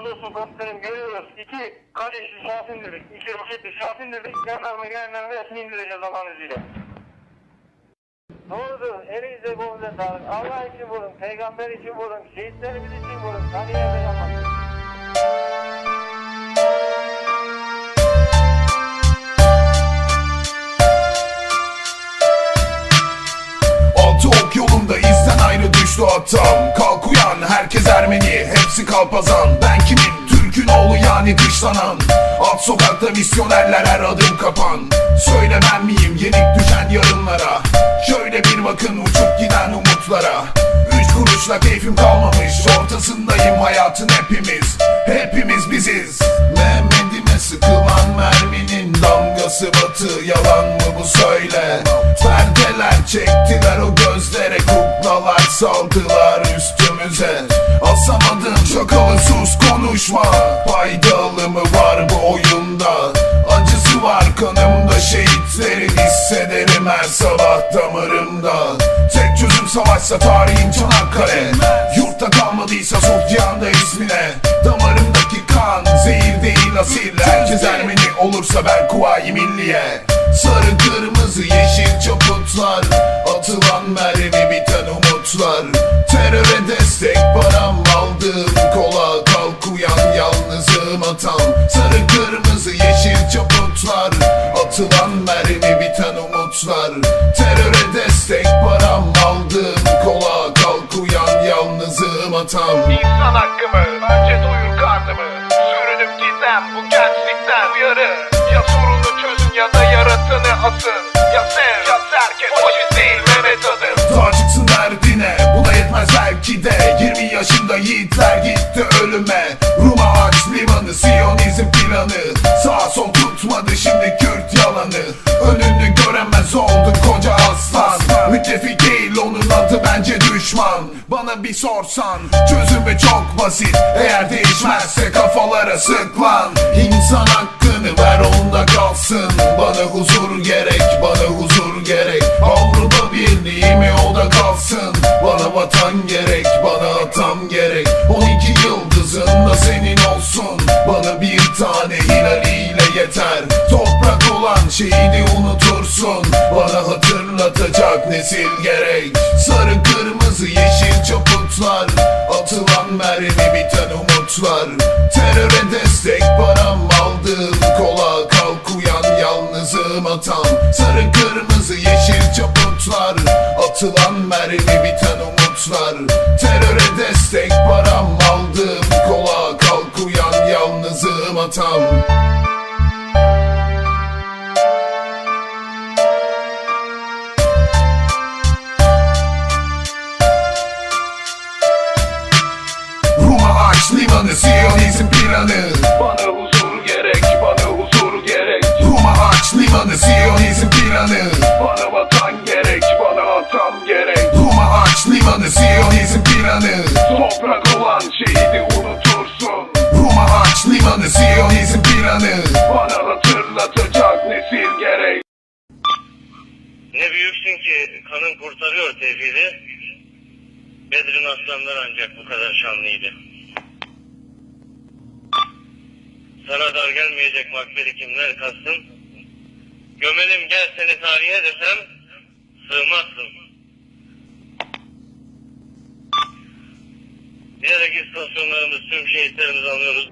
olsun komutanım görüyoruz. İki kardeşli şahsı indirdik. İki roketli şahsı indirdik. Jandarma gelenlerin resmi indireceğiz Allah'ın izniyle. Ne? Elinize kolunuza sağlık. Allah için vurun, peygamber için vurun, şehitlerimiz için vurun. Yapalım. Altı Ermeni hepsi kalpazan. Ben kimim? Türk'ün oğlu yani dışlanan Alt sokakta misyonerler her adım kapan. Söyle ben miyim? Yenik düşen yarınlara. Şöyle bir bakın uçup giden umutlara. Üç kuruşla keyfim kalmamış. Ortasındayım hayatın hepimiz. Hepimiz biziz. Mehmet'ime sıkılan merminin damgası batı. Yalan mı bu? Söyle. Perdeler çektiler o gözlere Kuklalar saldılar üstümüze sus konuşma Faydalı mı var bu oyunda? Acısı var kanımda şehitlerin hissederim her sabah damarımda. Tek çözüm savaşsa tarihin Çanakkale. Yurtta kalmadıysa Sofyan'da ismine. Damarımdaki kan zehir değil asil. Herkes Ermeni olursa ben kuvayi milliye. Sarı kırmızı yeşil çaputlar. Atılan mermi biten umutlar. Teröre destek param aldığım Atılan mermi biten umutlar Teröre destek param aldığım kola Kalk uyan yalnızım atam. İnsan hakkımı önce doyur karnımı. Sürünüp giden bu gençlikten uyarı Ya sorunu çözün ya da yaratını asın. Ya sev Bir sorsan çözümü çok basit. Eğer değişmezse kafalara sık lan İnsan hakkını ver onda kalsın. Bana huzur gerek bana huzur gerek. Avrupa Birliği mi o da kalsın. Bana vatan gerek bana atam gerek. 12 yıldızın da senin olsun. Bana bir tane hilaliyle yeter. Toprak olan unutursun Bana hatırlatacak nesil gerek. Sarı kırmızı yeşil çaputlar. Atılan mermi biten umutlar. Teröre destek param aldığım kola Kalk uyan yalnızım atam. Sarı kırmızı yeşil çaputlar. Atılan mermi biten umutlar. Teröre destek param aldığım kola Kalk uyan yalnızım atam planı Bana huzur gerek bana huzur gerek. Ruma aç limanı Siyonizm planı. Bana vatan gerek bana atam gerek. Ruma aç limanı Siyonizm planı. Toprak olan şehidi unutursun. Ruma aç limanı Siyonizm planı. Bana hatırlatacak nesil gerek. Ne büyüksün ki kanın kurtarıyor tevhidi. Bedir'in aslanları ancak bu kadar şanlıydı. Sana dar gelmeyecek makbeli kimler kastın? Gömelim gel seni tarihe desem sığmazsın. Diyerek istasyonlarımız tüm şehitlerimizi anıyoruz.